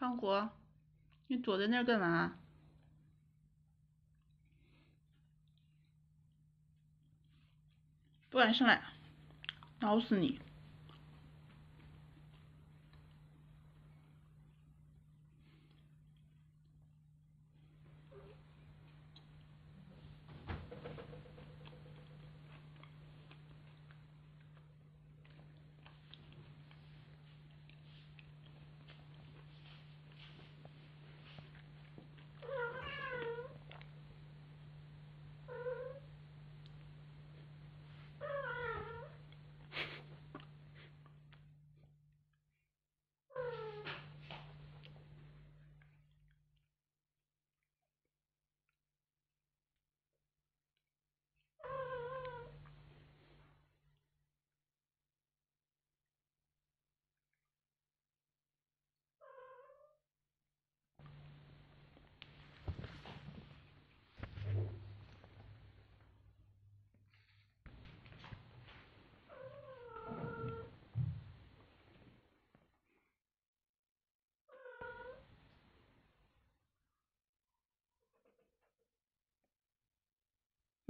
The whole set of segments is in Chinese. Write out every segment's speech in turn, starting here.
康国，你躲在那儿干嘛？不敢上来，挠死你！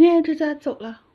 耶，这家走了。